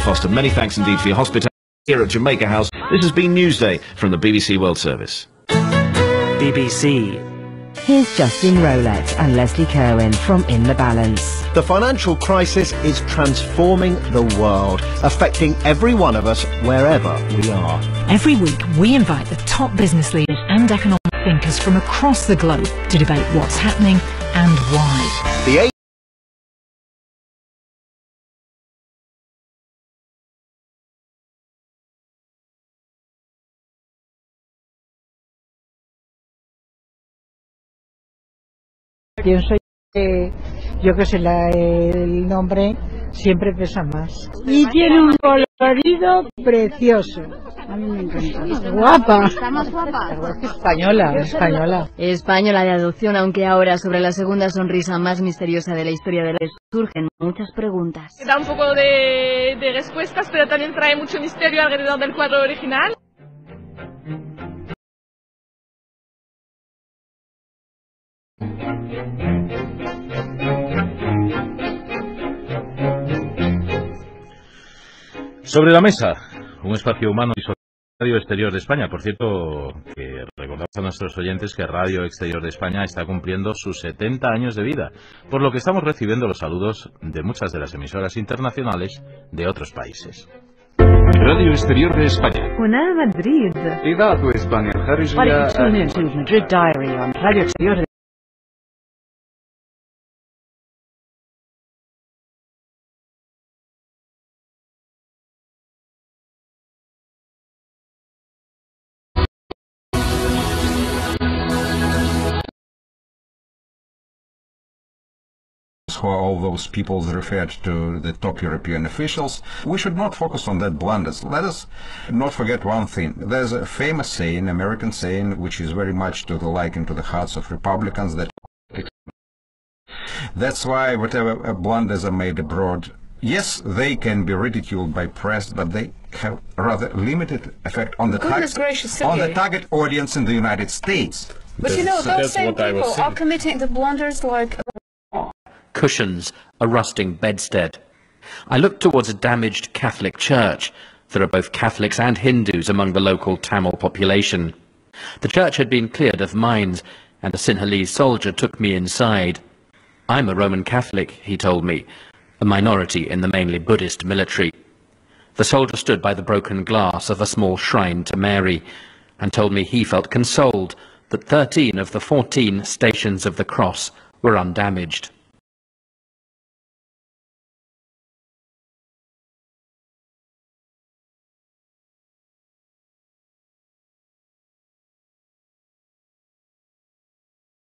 Foster, many thanks indeed for your hospitality here at Jamaica House. This has been Newsday from the BBC World Service. BBC. Here's Justin Rowlatt and Lesley Curwen from In the Balance. The financial crisis is transforming the world, affecting every one of us wherever we are. Every week, we invite the top business leaders and economic thinkers from across the globe to debate what's happening and why. The Pienso que yo que sé, la- el nombre siempre pesa más. Y tiene un colorido precioso. A mí me encanta. Guapa. Está más guapa. Española, española. Española de adopción, aunque ahora sobre la segunda sonrisa más misteriosa de la historia de la surgen muchas preguntas. Da un poco de, de respuestas, pero también trae mucho misterio alrededor del cuadro original. Sobre la mesa, un espacio humano y Radio Exterior de España. Por cierto, que recordamos a nuestros oyentes que Radio Exterior de España está cumpliendo sus 70 años de vida, por lo que estamos recibiendo los saludos de muchas de las emisoras internacionales de otros países. Radio Exterior de España. Una Madrid. Madrid Diary on Radio Exterior who are all those people referred to the top European officials. We should not focus on that blunders. Let us not forget one thing. There's a famous saying, American saying, which is very much to the liking to the hearts of Republicans that that's why whatever blunders are made abroad, yes, they can be ridiculed by press, but they have rather limited effect on the, target, gracious, on the target audience in the United States. But you know, those same people are committing the blunders like cushions, a rusting bedstead. I looked towards a damaged Catholic church. There are both Catholics and Hindus among the local Tamil population. The church had been cleared of mines, and a Sinhalese soldier took me inside. I'm a Roman Catholic, he told me, a minority in the mainly Buddhist military. The soldier stood by the broken glass of a small shrine to Mary, and told me he felt consoled that 13 of the 14 stations of the cross were undamaged.